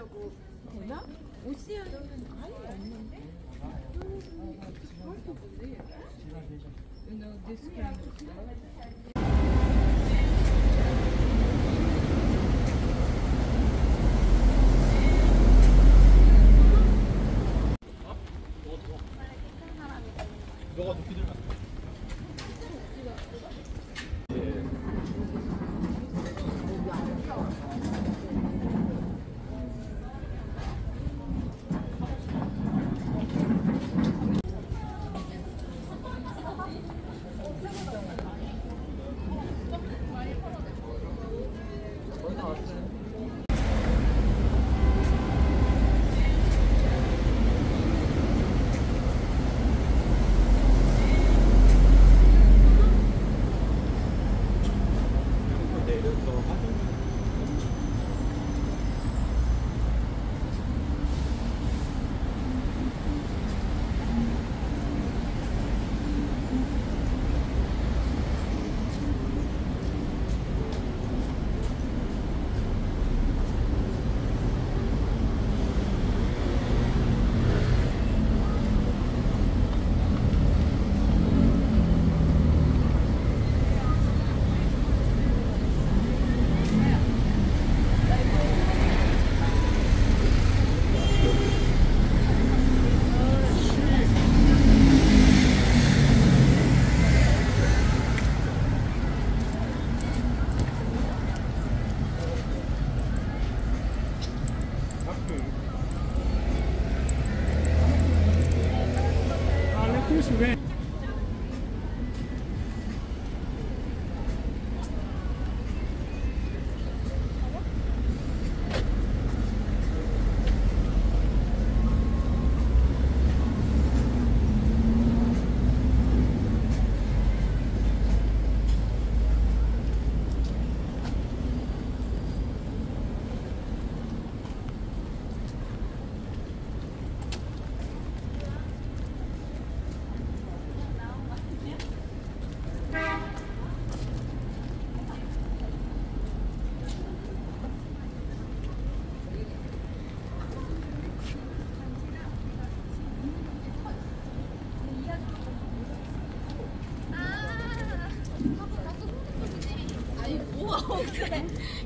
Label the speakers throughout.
Speaker 1: 하려고
Speaker 2: 되나? 오시아는 아예 없는데? You know, this kind of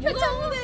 Speaker 3: 너가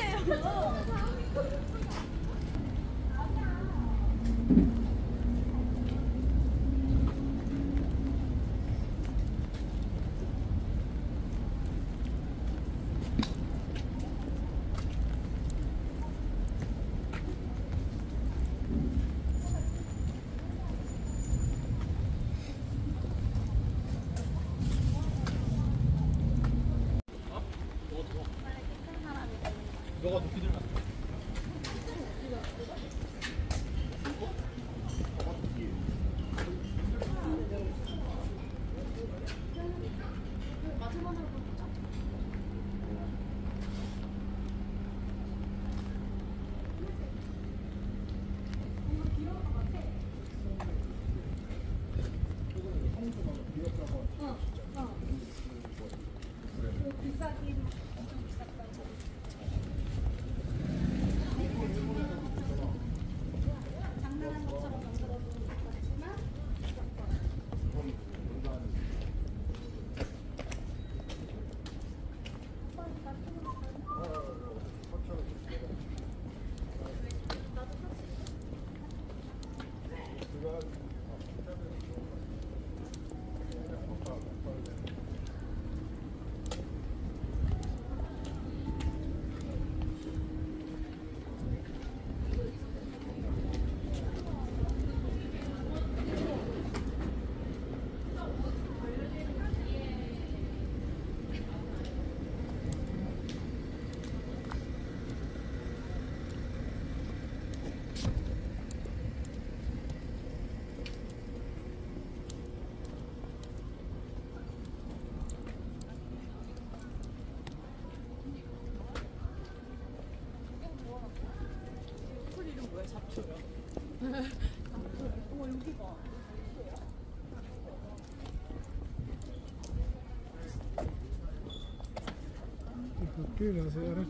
Speaker 4: Kyllä se on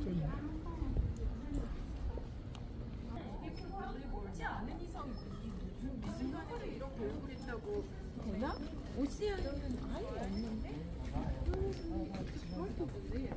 Speaker 2: 닮지 않은 이상 이 무슨 이렇게 있다고 되나? 오시아는 아예 없는데? 그것도 뭔데?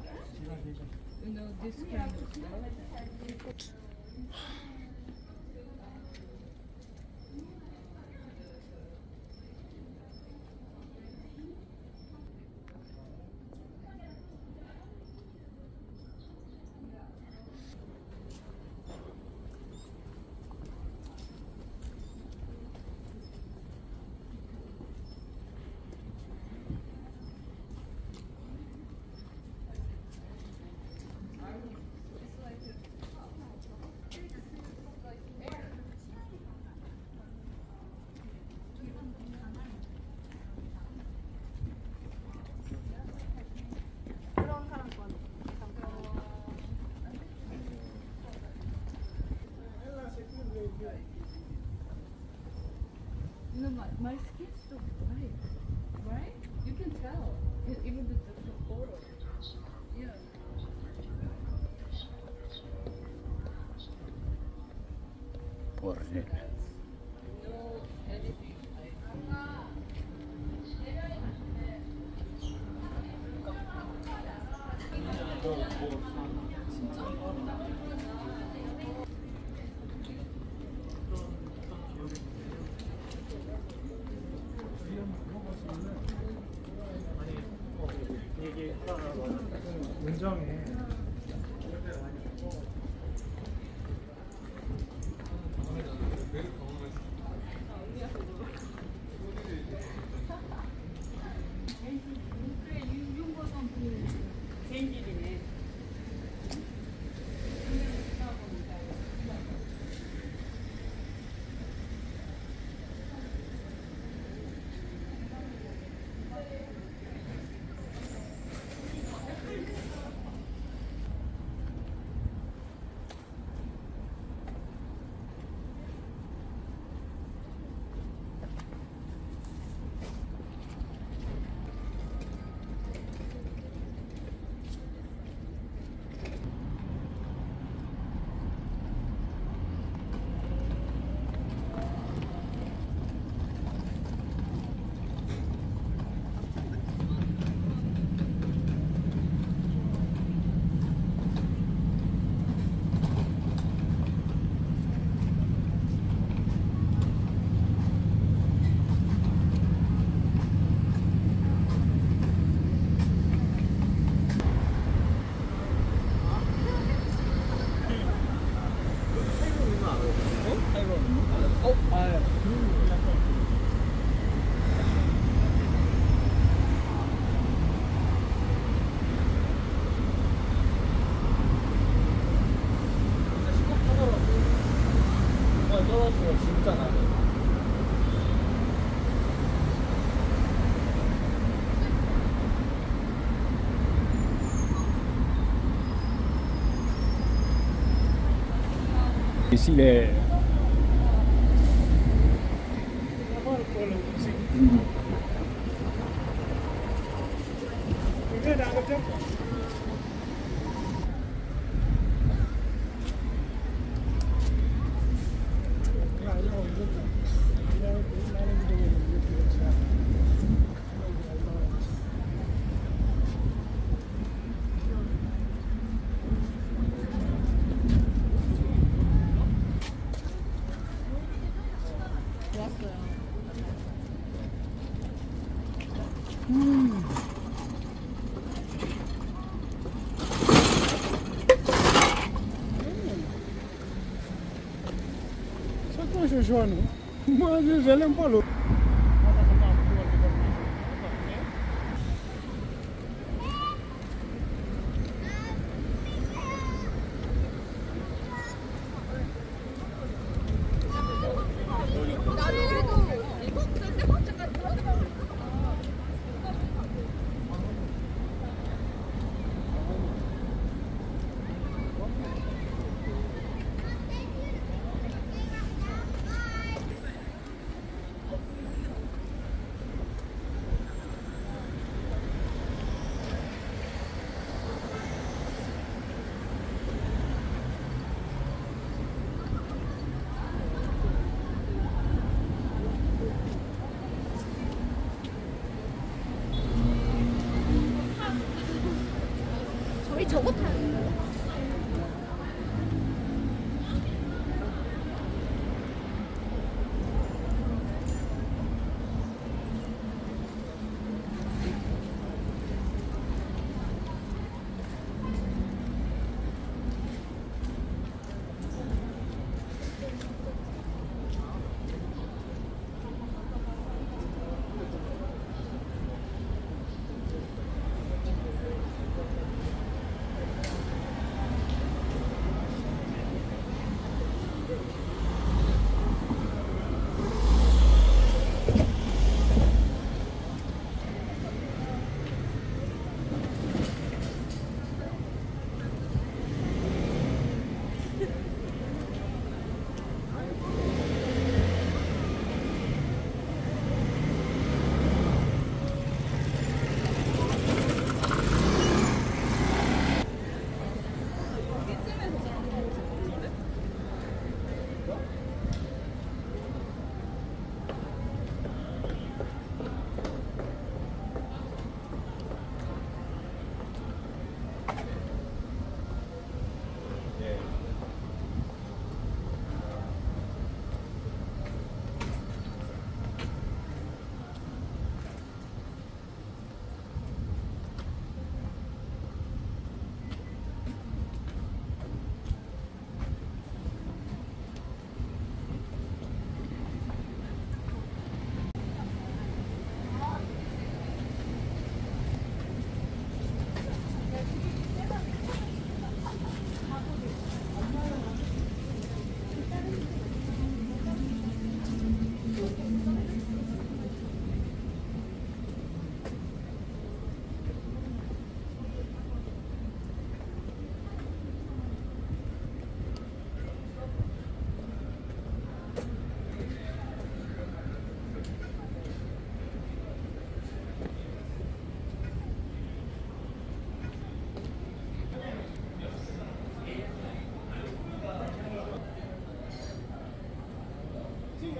Speaker 2: My, skin's so bright, right? You can tell, even the, the, the photo. Yeah.
Speaker 4: 문정에 ပစ္စည်းလည်း Poxa, João, mas ele é um maluco.
Speaker 1: 저거 타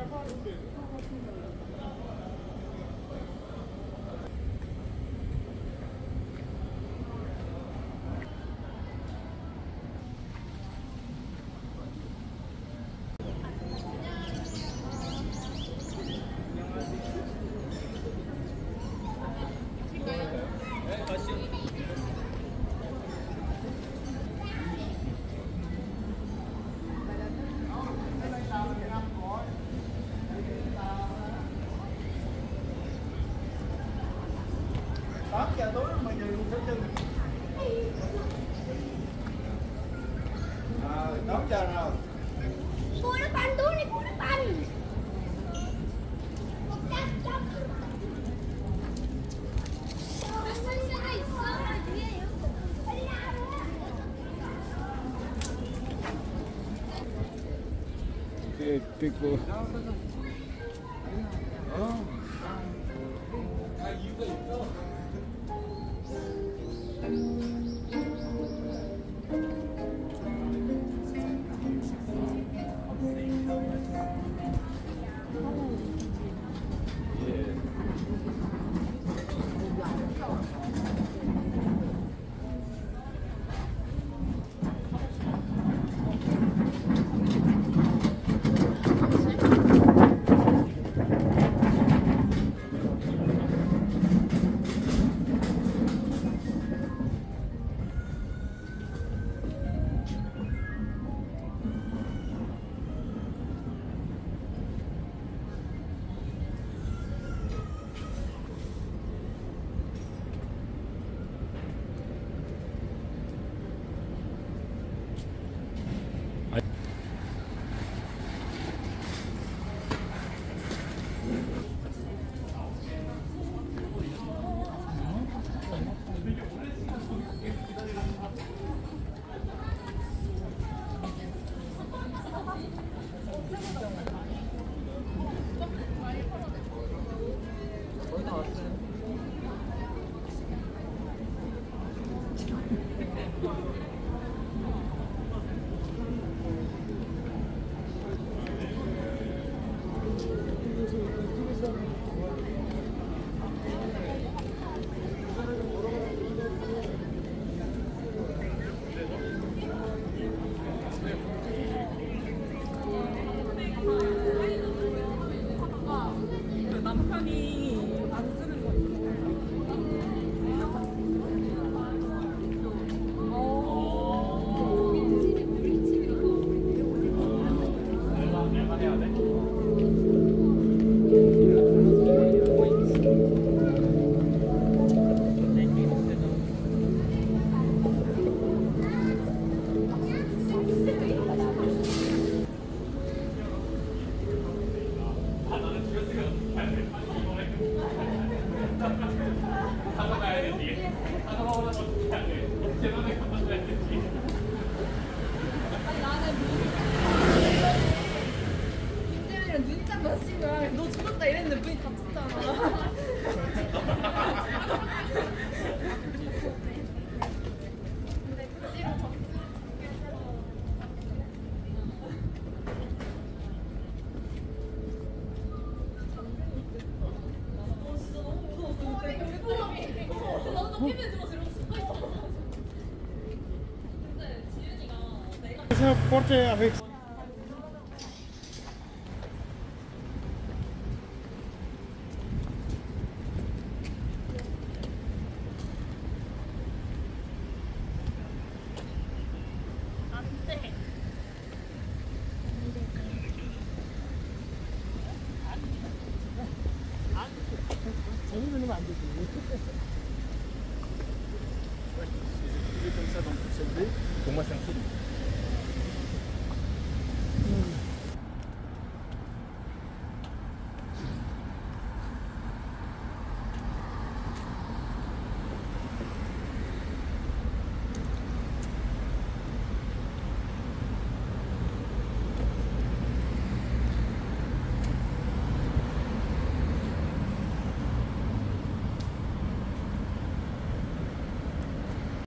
Speaker 1: 는 거야?
Speaker 3: tám giờ tối mà giờ cũng sớm chừng rồi đóng giờ nào
Speaker 1: cua nó banh túi này cua nó banh Good, big.
Speaker 2: 김재민이랑 눈짱 너 죽었다 이랬는데 문이 닫혔잖아.
Speaker 4: 어? porter avec. Pour moi, c'est un.